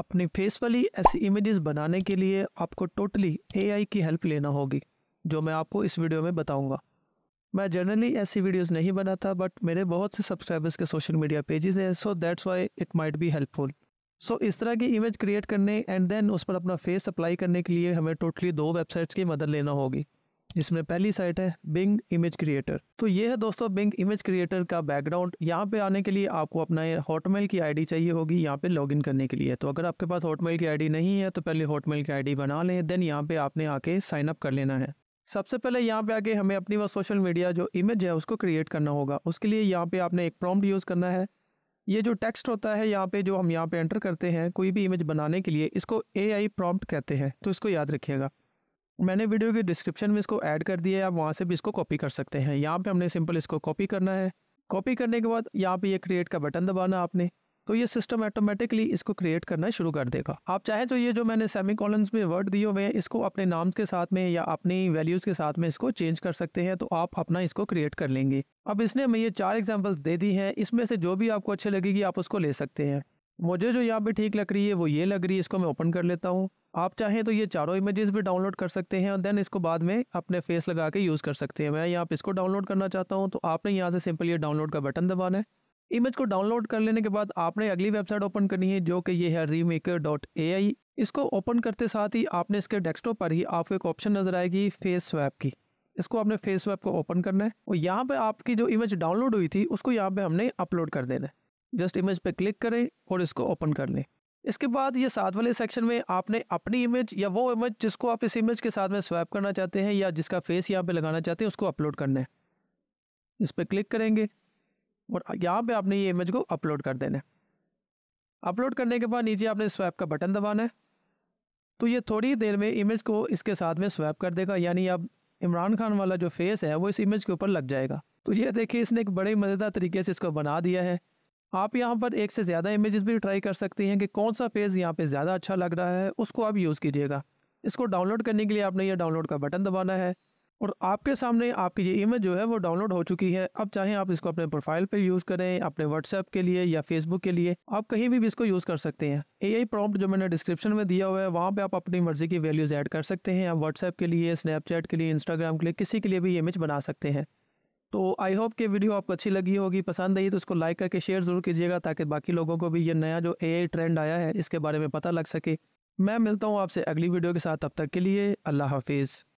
अपनी फेस वाली ऐसी इमेजेस बनाने के लिए आपको टोटली एआई की हेल्प लेना होगी, जो मैं आपको इस वीडियो में बताऊँगा। मैं जनरली ऐसी वीडियोस नहीं बनाता बट मेरे बहुत से सब्सक्राइबर्स के सोशल मीडिया पेजेस हैं so that's why it might be helpful so इस तरह की इमेज क्रिएट करने एंड देन उस पर अपना फेस अप्लाई करने के लिए हमें टोटली दो वेबसाइट्स की मदद लेना होगी। जिसमें पहली साइट है बिंग इमेज क्रिएटर तो ये है दोस्तों बिंग इमेज क्रिएटर का बैकग्राउंड यहाँ पे आने के लिए आपको अपना हॉटमेल की आईडी चाहिए होगी, यहाँ पे लॉगिन करने के लिए। तो अगर आपके पास हॉटमेल की आईडी नहीं है तो पहले हॉटमेल की आईडी बना लें देन यहाँ पे आपने आके साइन अप कर लेना है। सबसे पहले यहाँ पे आके हमें अपनी वो सोशल मीडिया जो इमेज है, उसको क्रिएट करना होगा। उसके लिए यहाँ पे आपने एक प्रॉम्प्ट यूज़ करना है। ये जो टेक्स्ट होता है, यहाँ पे जो हम यहाँ पे एंटर करते हैं, कोई भी इमेज बनाने के लिए, इसको ए आई प्रॉम्प्ट कहते हैं। तो इसको याद रखिएगा। मैंने वीडियो के डिस्क्रिप्शन में इसको ऐड कर दिया है, आप वहाँ से भी इसको कॉपी कर सकते हैं। यहाँ पे हमने सिंपल इसको कॉपी करना है। कॉपी करने के बाद यहाँ पे ये क्रिएट का बटन दबाना आपने। तो ये सिस्टम ऑटोमेटिकली इसको क्रिएट करना शुरू कर देगा। आप चाहें तो ये जो मैंने सेमी कॉलम्स में वर्ड दिए हुए हैं, इसको अपने नाम के साथ में या अपनी वैल्यूज़ के साथ में इसको चेंज कर सकते हैं तो आप अपना इसको क्रिएट कर लेंगे। अब इसने हमें ये चार एग्जाम्पल्स दे दी हैं। इसमें से जो भी आपको अच्छी लगेगी, आप उसको ले सकते हैं। मुझे जो यहाँ पे ठीक लग रही है, वो ये लग रही है, इसको मैं ओपन कर लेता हूँ। आप चाहें तो ये चारों इमेजेस भी डाउनलोड कर सकते हैं और देन इसको बाद में अपने फेस लगा के यूज़ कर सकते हैं। मैं यहाँ पे इसको डाउनलोड करना चाहता हूँ तो आपने यहाँ से सिंपल ये डाउनलोड का बटन दबाना है। इमेज को डाउनलोड कर लेने के बाद आपने अगली वेबसाइट ओपन करनी है, जो कि ये है रीमेकर डॉट ए आई इसको ओपन करते साथ ही आपने इसके डेस्कटॉप पर ही आपको एक ऑप्शन नज़र आएगी फेस स्वैप की। इसको आपने फेस स्वैप को ओपन करना है और यहाँ पे आपकी जो इमेज डाउनलोड हुई थी, उसको यहाँ पे हमने अपलोड कर देना है। जस्ट इमेज पे क्लिक करें और इसको ओपन कर लें। इसके बाद ये साथ वाले सेक्शन में आपने अपनी इमेज या वो इमेज जिसको आप इस इमेज के साथ में स्वैप करना चाहते हैं या जिसका फेस यहाँ पे लगाना चाहते हैं, उसको अपलोड करना है। इस पर क्लिक करेंगे और यहाँ पे आपने ये इमेज को अपलोड कर देना है। अपलोड करने के बाद नीचे आपने स्वैप का बटन दबाना है। तो ये थोड़ी देर में इमेज को इसके साथ में स्वैप कर देगा, यानी अब इमरान खान वाला जो फेस है, वो इस इमेज के ऊपर लग जाएगा। तो ये देखिए, इसने एक बड़े मज़ेदार तरीके से इसको बना दिया है। आप यहाँ पर एक से ज़्यादा इमेजेस भी ट्राई कर सकते हैं कि कौन सा फेस यहाँ पे ज़्यादा अच्छा लग रहा है उसको आप यूज़ कीजिएगा। इसको डाउनलोड करने के लिए आपने ये डाउनलोड का बटन दबाना है और आपके सामने आपकी ये इमेज जो है वो डाउनलोड हो चुकी है। अब चाहे आप इसको अपने प्रोफ़ाइल पे यूज़ करें अपने व्हाट्सएप के लिए या फेसबुक के लिए आप कहीं भी, भी इसको यूज़ कर सकते हैं। ए आई प्रॉम्प्ट जो मैंने डिस्क्रिप्शन में दिया हुआ है वहाँ पे आप अपनी मर्ज़ी की वैल्यूज़ ऐड कर सकते हैं। आप व्हाट्सएप के लिए स्नैपचैट के लिए इंस्टाग्राम के लिए किसी के लिए भी इमेज बना सकते हैं। तो आई होप कि वीडियो आपको अच्छी लगी होगी, पसंद आई तो उसको लाइक करके शेयर ज़रूर कीजिएगा ताकि बाकी लोगों को भी ये नया जो ए ट्रेंड आया है, इसके बारे में पता लग सके। मैं मिलता हूँ आपसे अगली वीडियो के साथ अब तक के लिए अल्लाह हाफिज़।